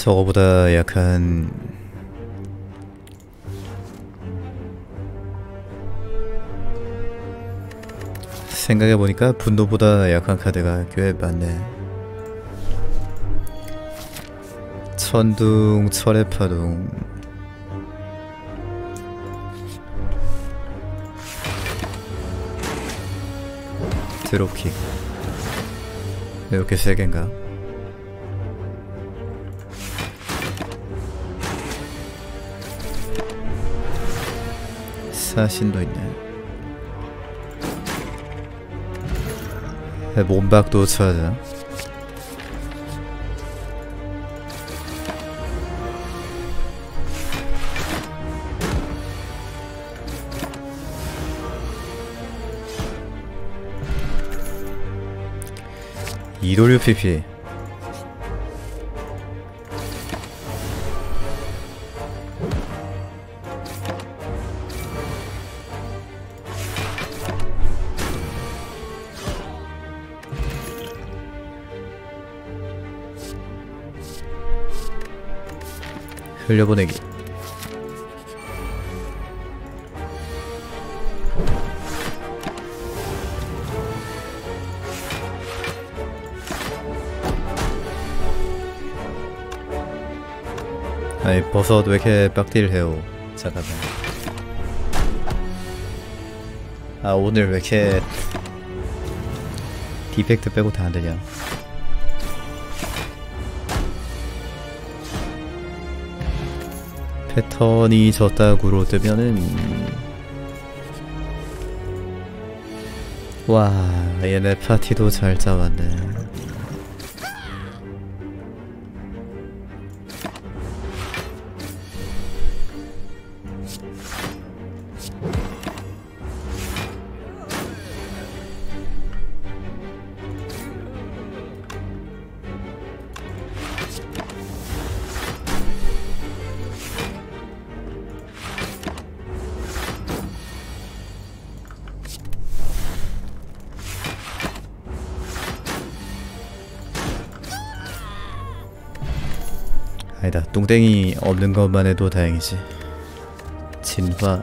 저거보다 약한 생각해보니까 분노보다 약한 카드가 꽤 많네. 천둥 철의 파동. 드롭킥. 이렇게 세 개인가? 사신도 있네. 네, 몸박도 쳐야죠. 이도류 PP 흘려보내기. 아니 버섯 왜 이렇게 빡딜 해요 잠깐만 아 오늘 왜 이렇게 디펙트 빼고 다 안되냐 패턴이 저따구로 뜨면은 와 얘네 파티도 잘 짜왔네 똥땡이 없는 것만 해도 다행이지. 진화.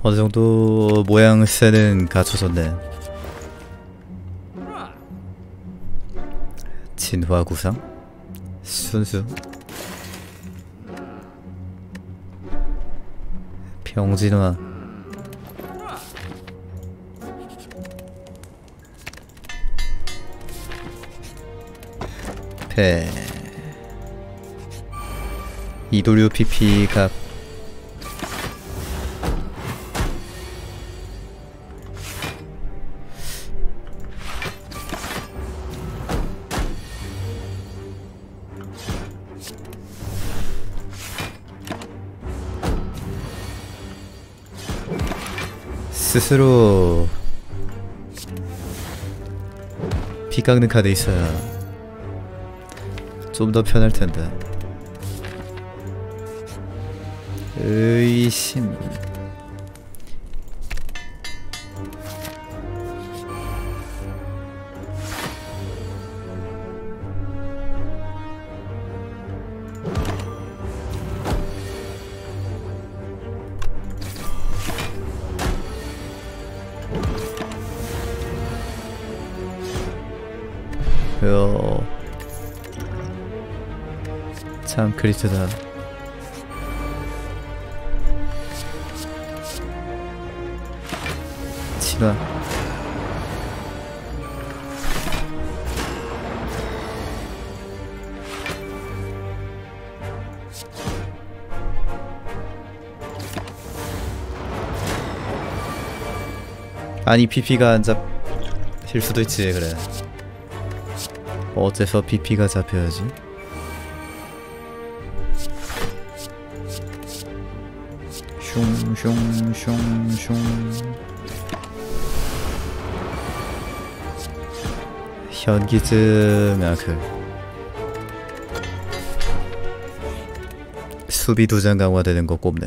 어느정도 모양새는 갖춰졌네. 진화 구상? 순수. 병진화. 패 이도류 PP 각 스스로 피 깎는 카드 있어야 좀 더 편할 텐데. 의심. 요. 참 크리트다. 진화. 아니 PP가 안 잡힐 수도 있지 그래. 어째서 PP가 잡혀야지? 슝슝슝슝 현기증 아 그 수비 두장 강화되는 거 꼽네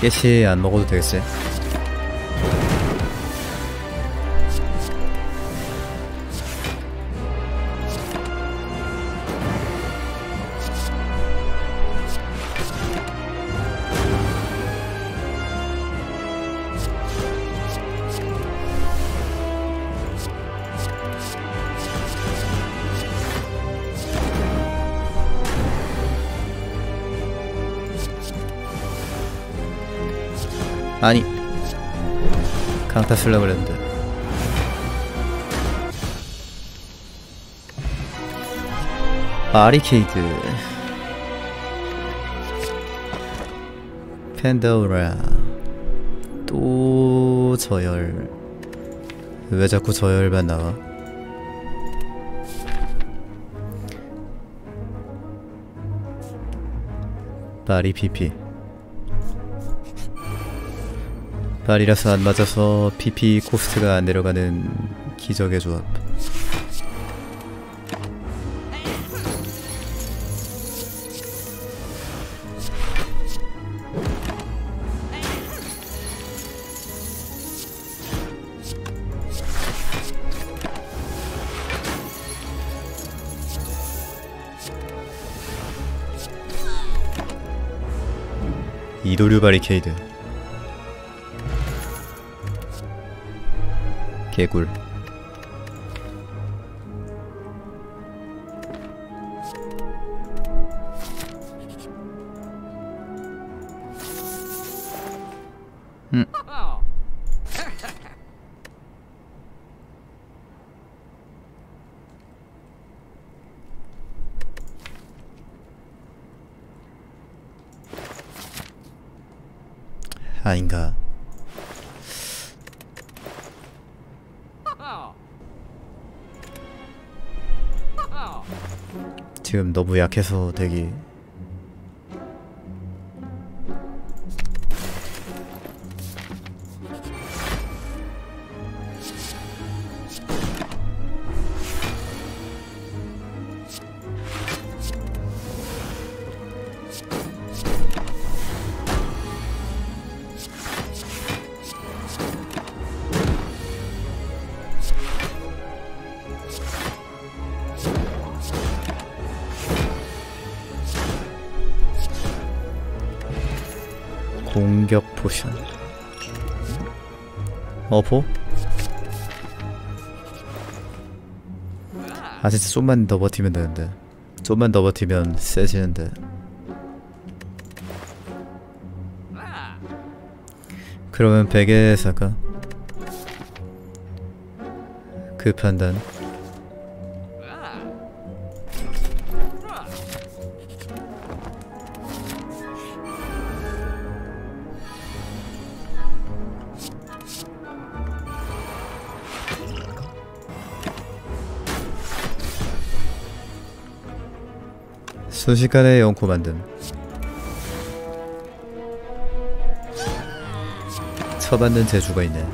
깨시 안 먹어도 되겠지? 아니 강타 쓸라 그랬는데. 바리케이드. 팬더라. 또 저열. 왜 자꾸 저열만 나와? 바리 피 발이라서 안 맞아서 PP 코스트가 안 내려가는 기적의 조합. 이도류 바리케이드 개굴 음. 아닌가 지금 너무 약해서 되기 아 진짜 좀만 더 버티면 되는데. 좀만 더 버티면 세지는데. 그러면 베개 사가? 그 판단 순식간에 영코 만듦 쳐받는 재주가 있네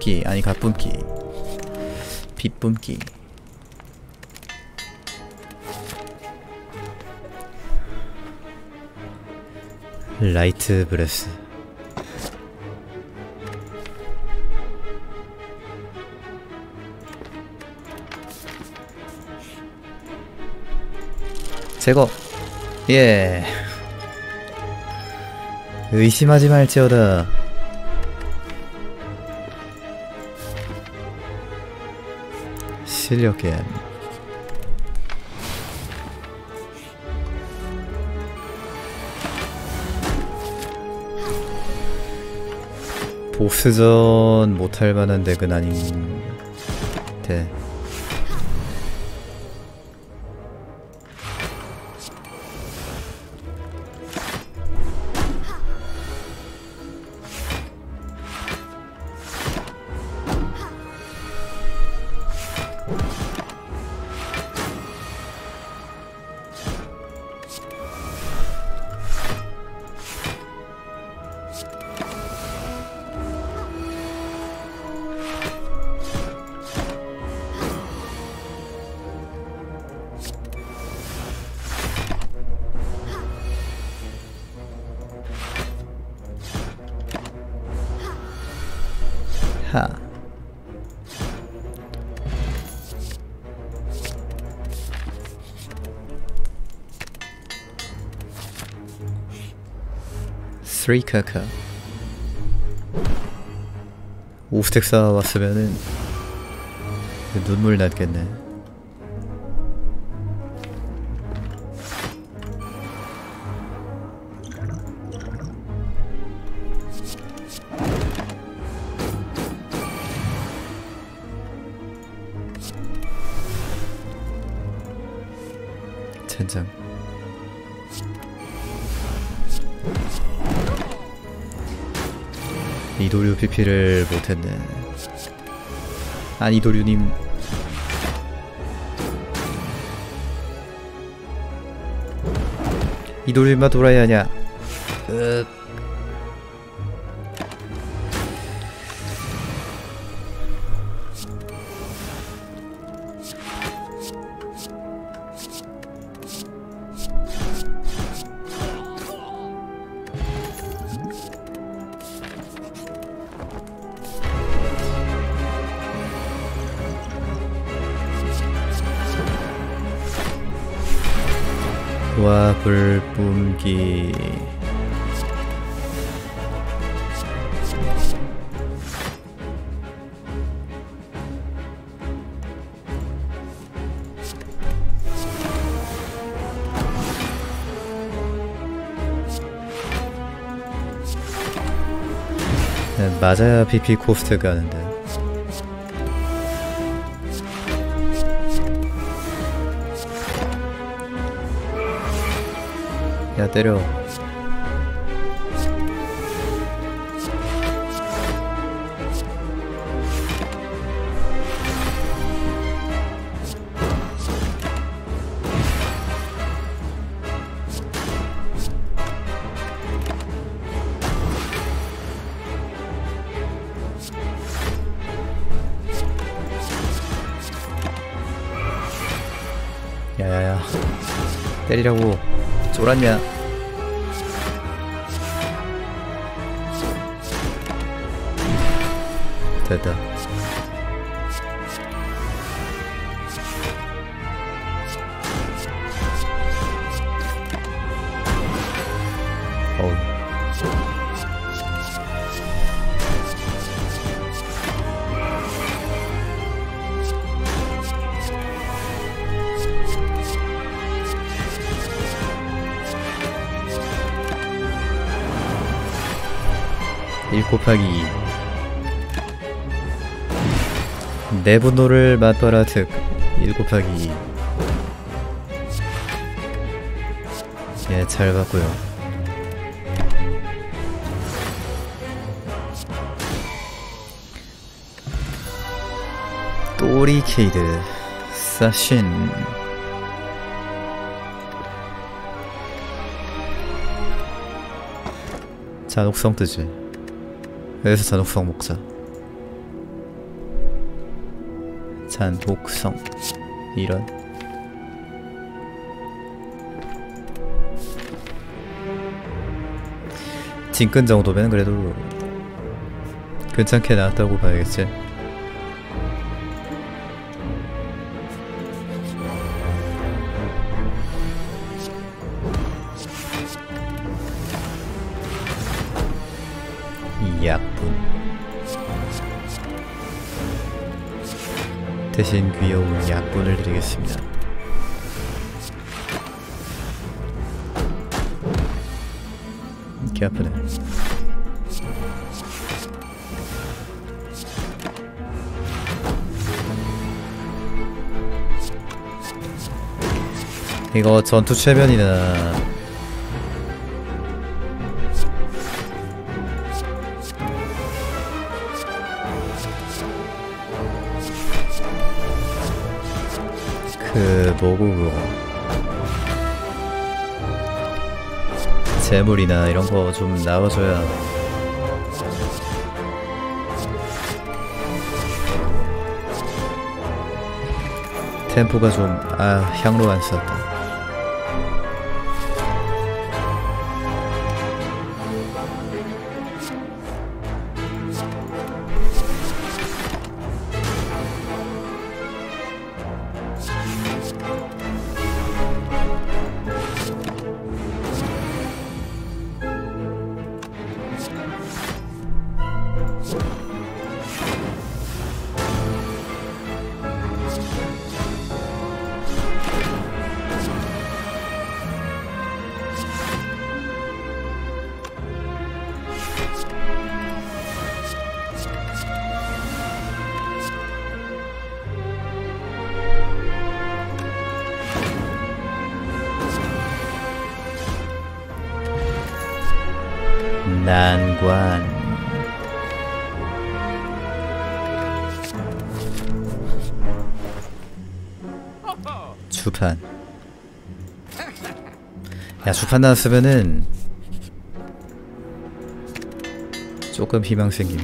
똥뿜기 아니 갓뿜기. 빗뿜기. 라이트 브레스. 제거. 예. 의심하지 말지어다 실력겜 보스전 못할 만한 덱은 아닌데 3 카카 오스텍 쌓아왔으면은 눈물 났겠네. 젠장. 이도류 PP를 못했네. 아니 도류님. 이도류 인마 돌아야. 하냐 으... 맞아야 BP 코스트가 하는데. 야 때려 때리라고. 쫄았냐? 됐다 곱하기 2 내분노를 맛봐라 특1 곱하기 2 예, 잘 봤고요. 또리케이드 사신. 잔혹성 뜨지 여기서 잔혹성 먹자. 잔혹성. 이런. 진근 정도면 그래도 괜찮게 나왔다고 봐야겠지 대신 귀여운 약분을 드리겠습니다. 개 아프네. 이거 전투 최면이나 그 뭐고 재물이나 이런 거 좀 나와줘야 템포가 좀 아 향로 안 썼다 주판. 야 주판 나왔으면은 조금 희망 생김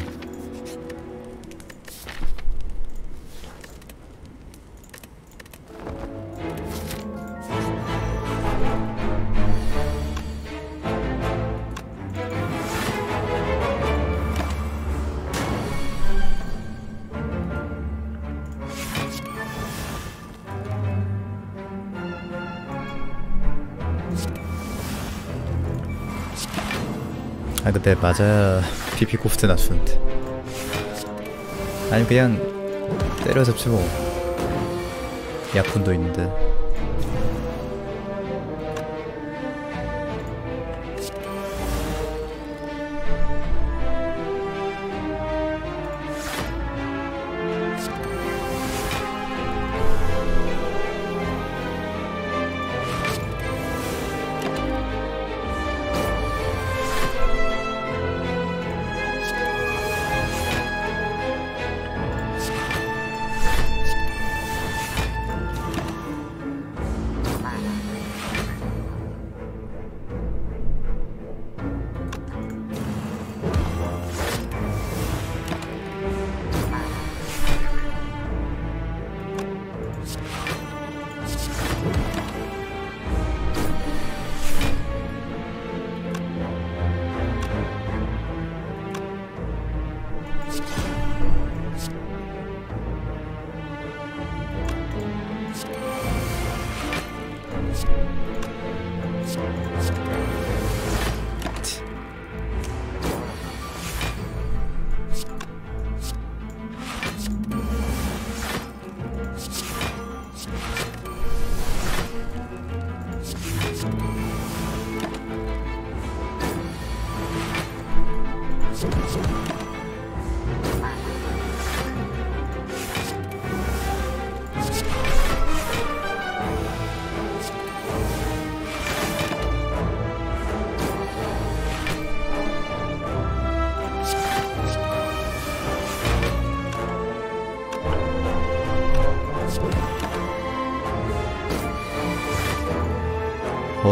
아 근데 맞아야 PP 코스트 낮추는데. 아니 그냥 때려 잡지 뭐. 약분도 있는데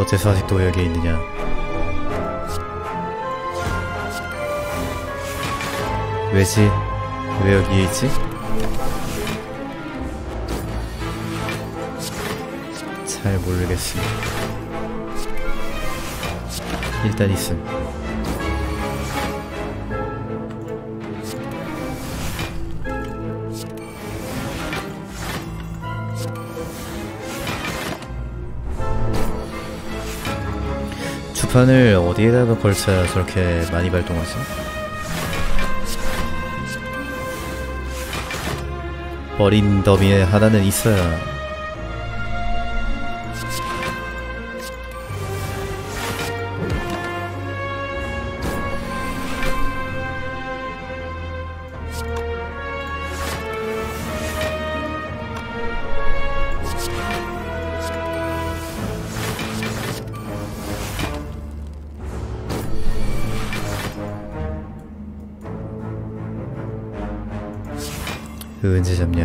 어째서 아직도 여기 있느냐 왜지? 왜 여기에 있지? 잘 모르겠음 일단 있음 주판을 어디에다가 걸쳐야 저렇게 많이 발동하지? 어린 더미에 하나는 있어야 그 언제 잡냐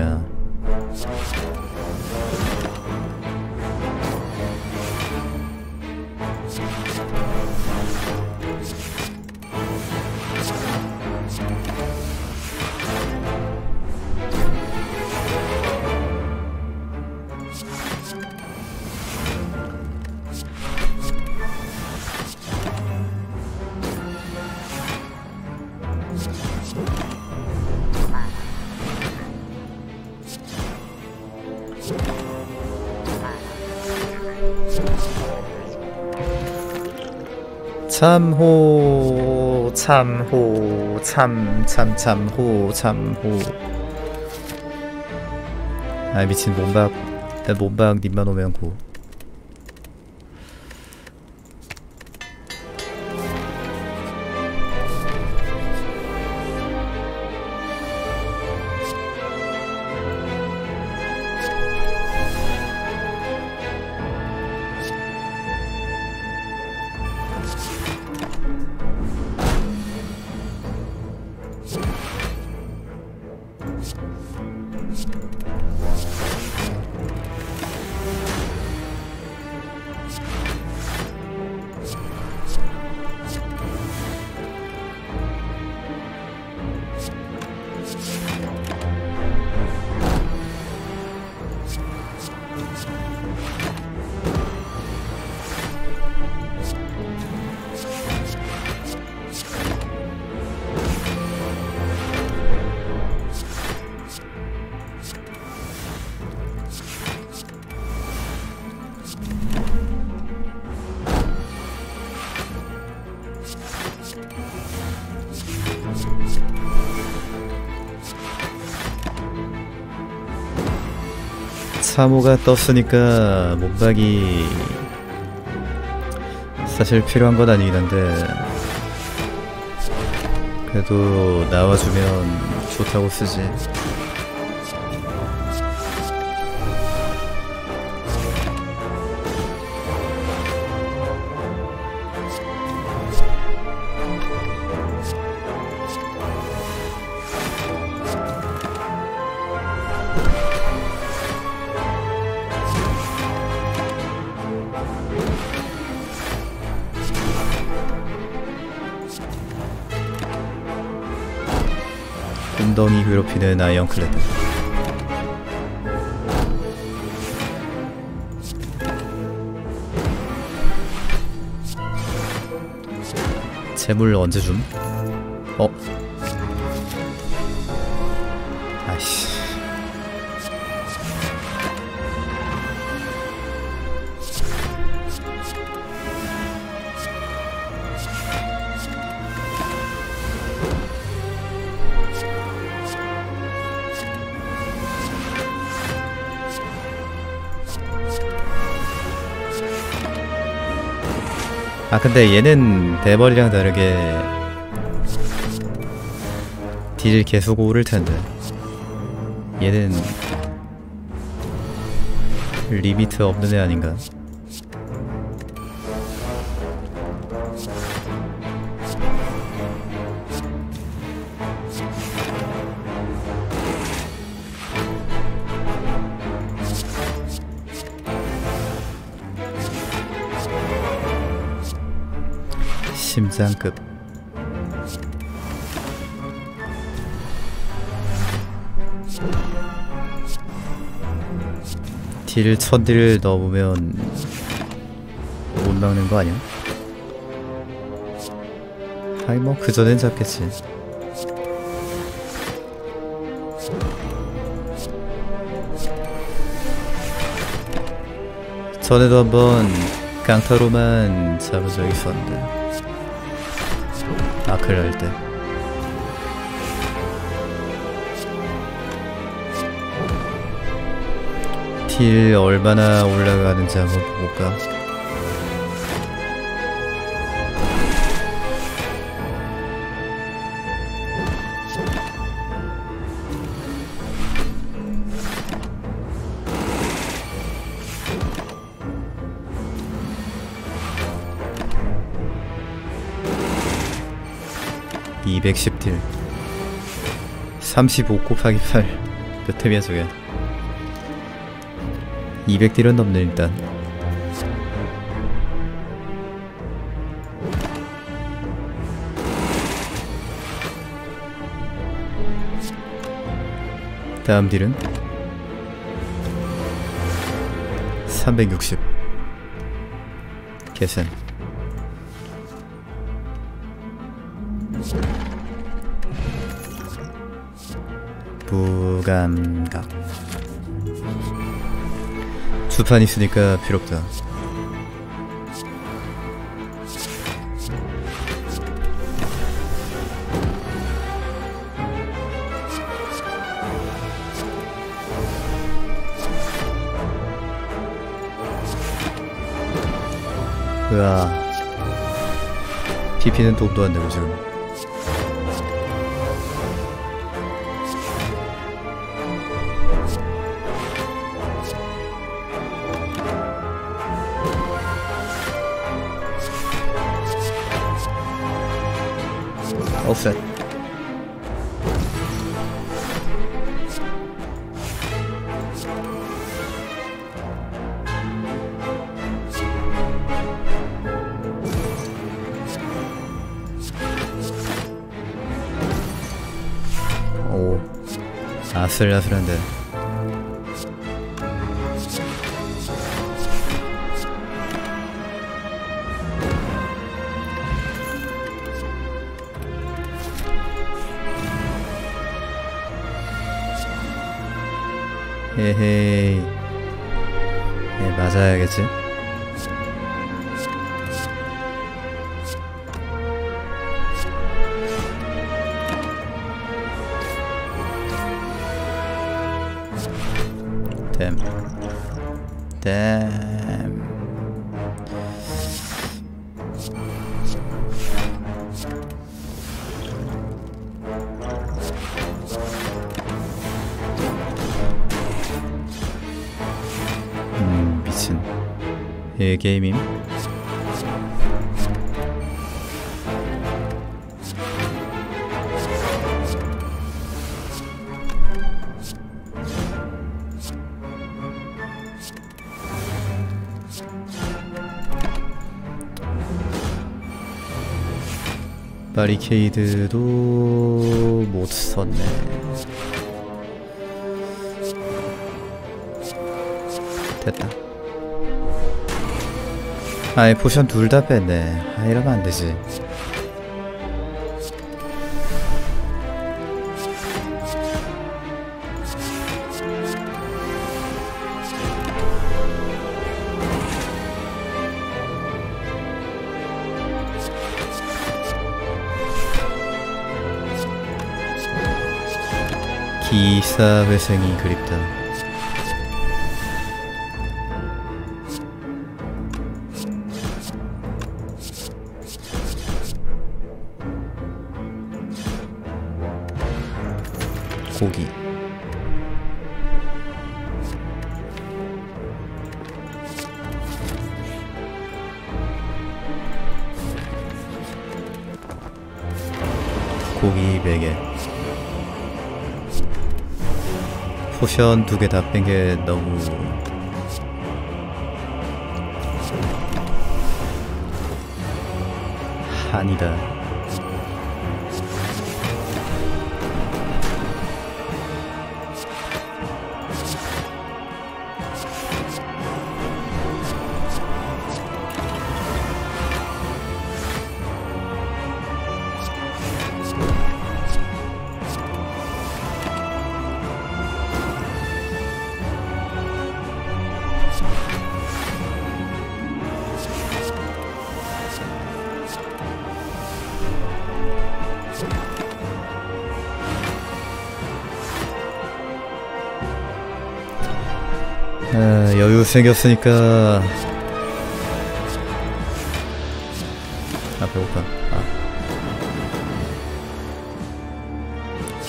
참호 참호 참 참 참호 참호. 아 미친 몸박 나 몸박 님만 오면 고 3호가 떴으니까 몸박이 사실 필요한 건 아니긴 한데 그래도 나와주면 좋다고 쓰지 괴롭히는 아이언클레드 재물 언제 줌? 아 근데 얘는 대벌이랑 다르게 딜 계속 오를 텐데 얘는 리미트 없는 애 아닌가? 심장급. 딜 천딜을 넣으면 못 막는 거 아니야? 아니 뭐 그전엔 잡겠지. 전에도 한번 깡타로만 잡은 적 있었는데 아크를 할 때. 딜 얼마나 올라가는지 한번 볼까? 딜) (35 곱하기 8) 몇 템이야 저게? 200 딜은 넘네 일단. 다음 딜은? 360 계산 부감각. 주판 있으니까 필요 없다. 으아. PP는 도움도 안 되고 지금 offset. 오, 아슬아슬한데. 헤헤이. 네, 맞아야겠지 예, 게임임. 바리케이드도 못 썼네. 아이 포션 둘 다 뺐네. 아 이러면 안 되지. 기사 회생이 그립다. 고기 4개. 포션 두 개 다 뺀 게 너무 한이다. 생겼으니까. 아 배고파. 아.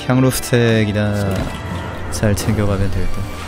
향로 스택이나 잘 챙겨가면 되겠다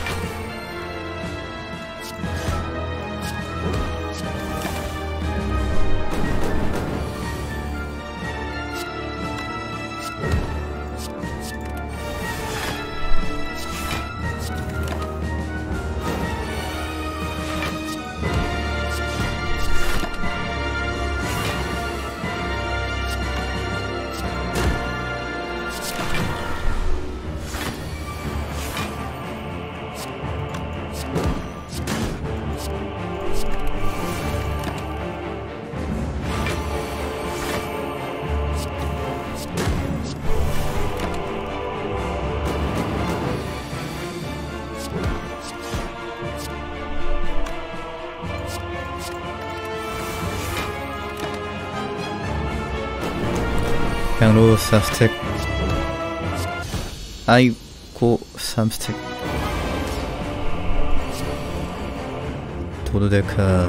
향로 4스택 아이고 3스택 도도데카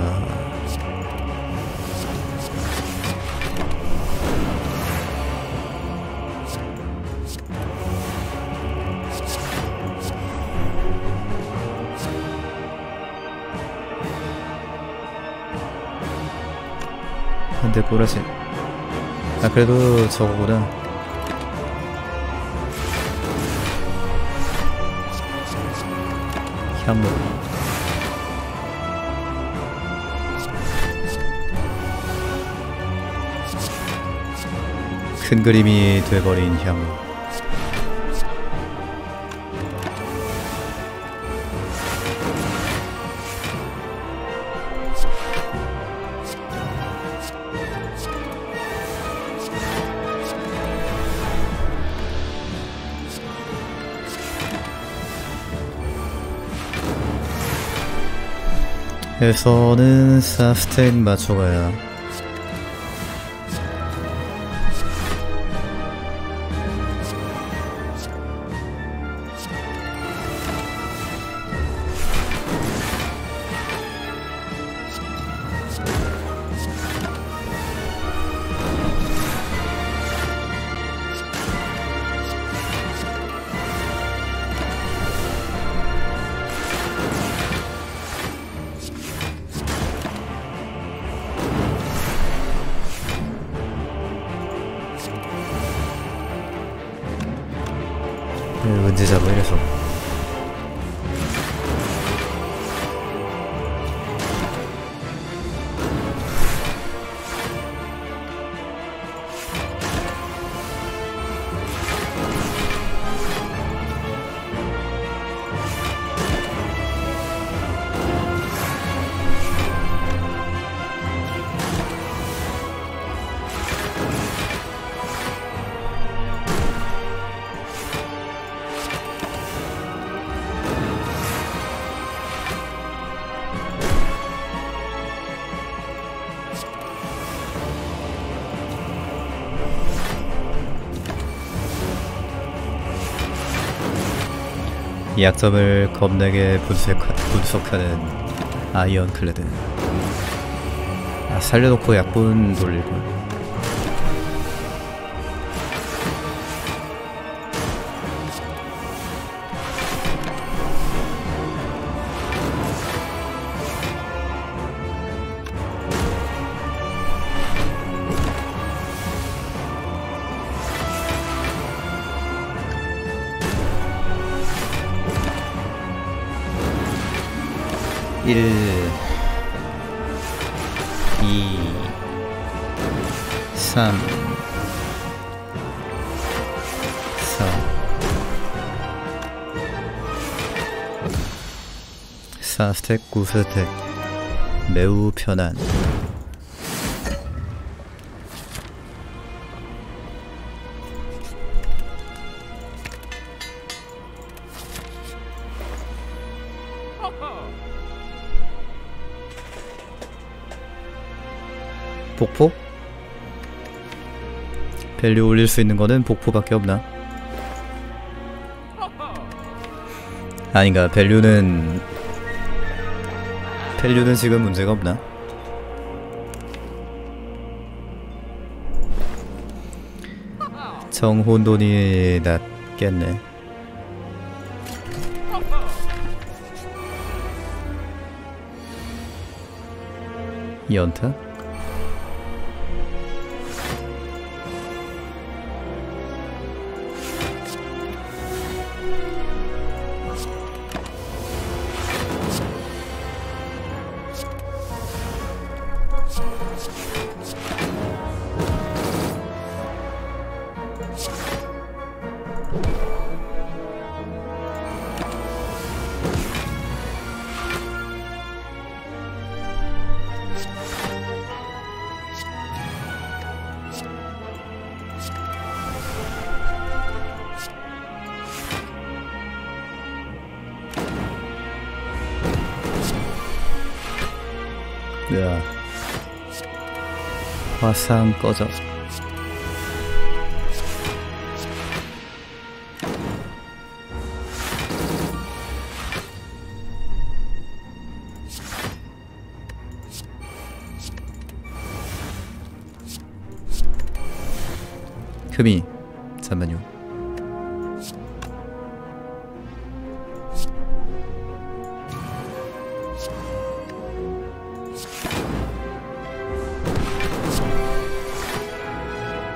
근데 보라지 아 그래도 저거보다 향물 큰 그림이 돼버린 향물 해서는 4스택 맞춰가야 약점을 겁나게 분석하, 분석하는 아이언클레드. 아, 살려놓고 약분 돌리고 일, 이, 삼, 사, 사 스택, 구 스택 매우 편한 밸류 올릴 수 있는 거는 복포밖에 없나? 아닌가 밸류는 밸류는 지금 문제가 없나? 정혼돈이 낮겠네 연타? 야 화상 꺼져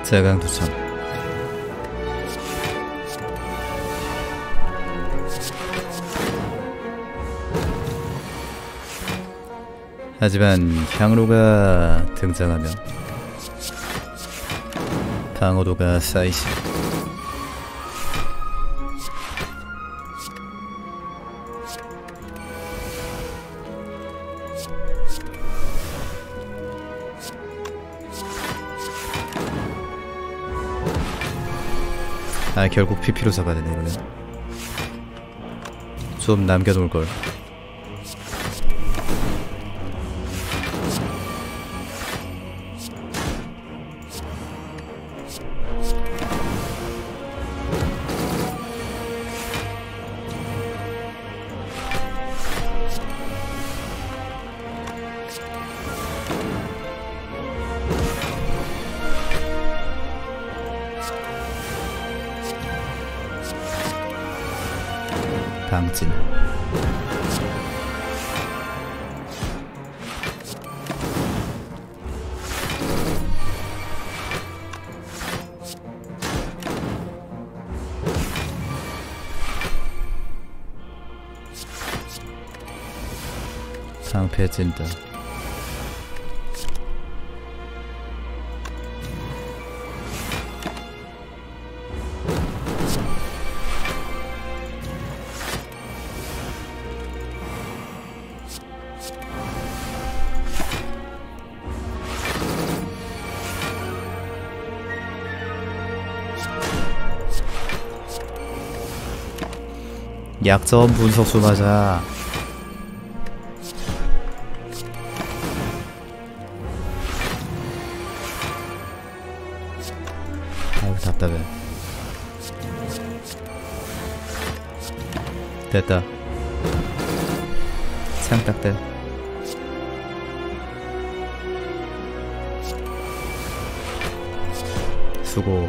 4강 도참 하지만 향로가 등장하면 방어도가 쌓이시 아 결국 PP로 잡아야 되네 이러면 좀 남겨놓을걸 급해진다. 약점 분석 좀 하자. 아유 답답해. 됐다. 창 딱대. 수고.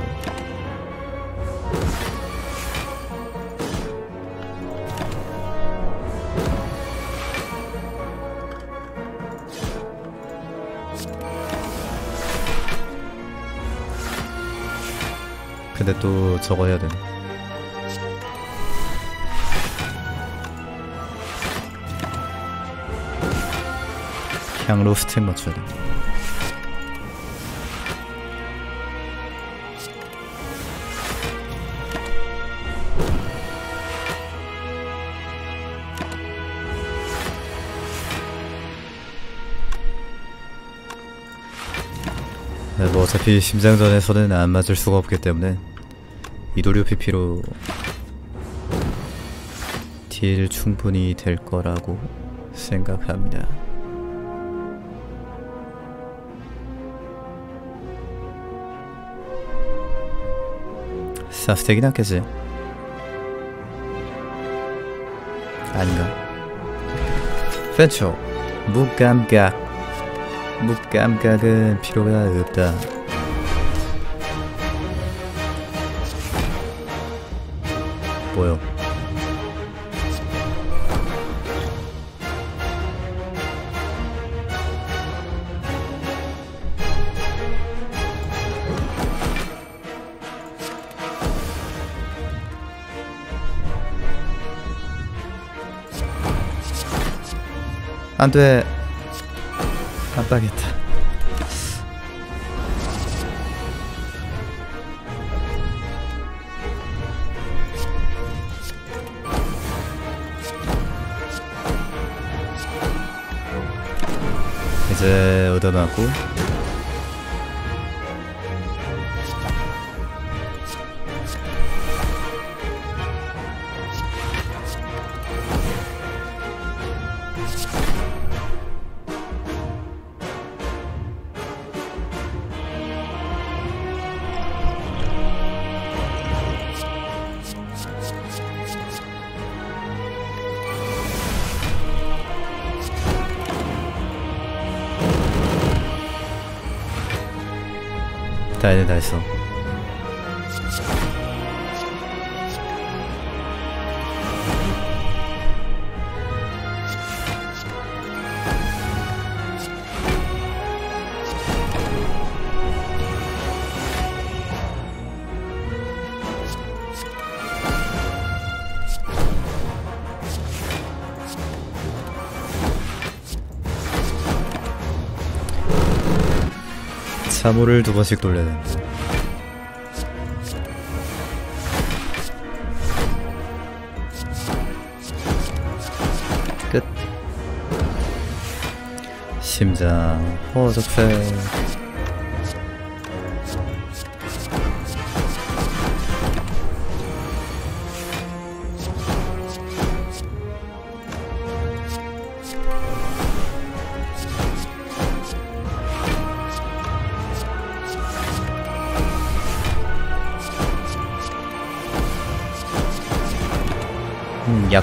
근데 또 저거 해야 되네. 향로 스택 맞춰야 돼. 네, 뭐 어차피 심장전에서는 안 맞을 수가 없기 때문에 이도류 PP로 딜 충분히 될 거라고 생각합니다. 사스택이 낫겠지? 아닌가? 펜초 무감각 무감각은 필요가 없다. 뭐요? 안 돼. 안 따겠다. 이제 얻어맞고 다 했네 다 했어 사물을 두 번씩 돌려야 되는데 끝. 심장 허접해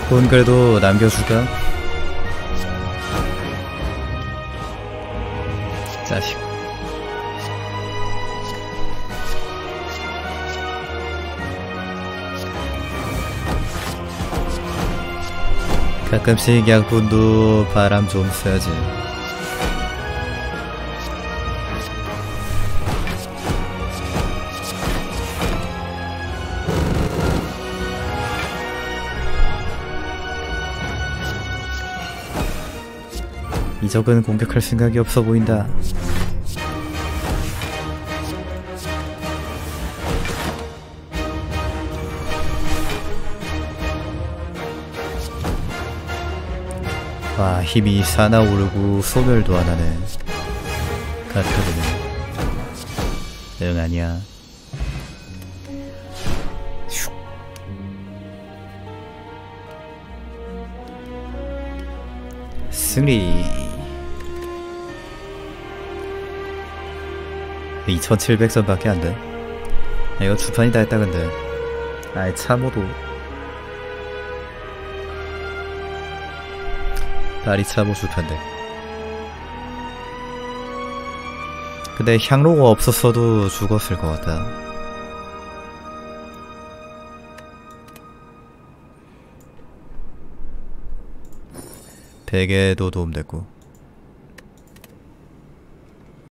음, 약분 그래도 남겨줄까? 자식. 가끔씩 약분도 바람 좀 쐬야지. 적은 공격할 생각이 없어 보인다. 와 힘이 사나오르고 소멸도 안 하네. 가트르는 응 아니야. 슉. 승리 2700선밖에 안돼. 이거 두 판이 다 했다 근데. 아이 참호도. 다리 참호 두 판데. 근데 향로가 없었어도 죽었을 것 같다 베개도 도움됐고